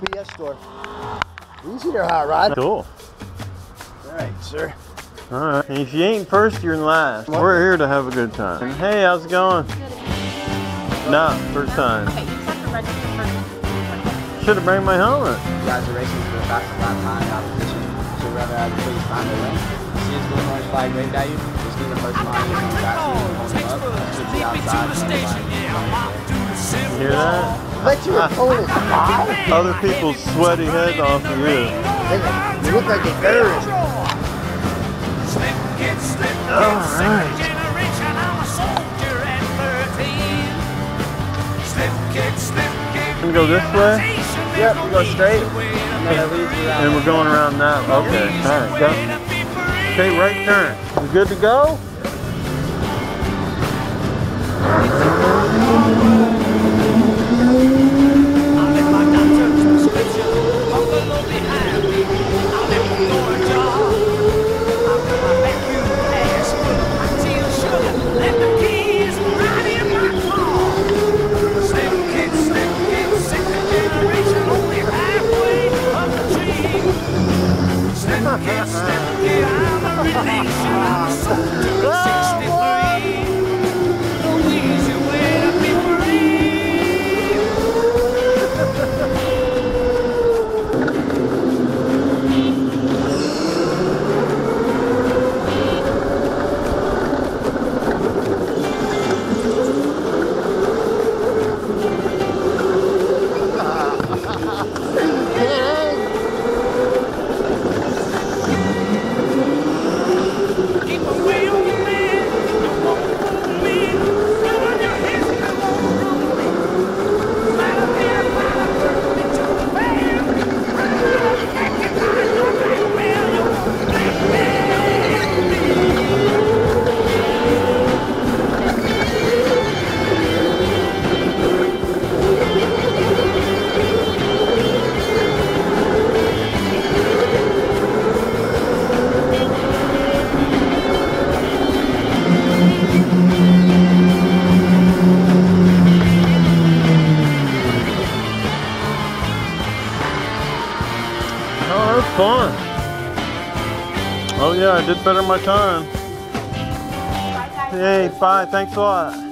UPS store. Easy there, hot rod. Cool. All right, sir. All right. And if you ain't first, you're last. We're here to have a good time. Hey, how's it going? Nah, first time. Okay, you just have to register first. Should have bring my helmet. You guys are racing for the fastest lap time competition. So rather have please find the win. See his blue orange flag grade value. Just need the first line and the back seat and hold oh, him up. Should be outside. Hear that? Let your ah. opponent die. Other people's sweaty heads off of you. You look like a terrorist. All right. Gonna go this way, Yep, you go straight. And then it leads you around. and we're going around that. Okay. All right. Go. Okay, right turn. We good to go? Oh, fun. Oh yeah, I did better my time. Hey, bye. Thanks a lot.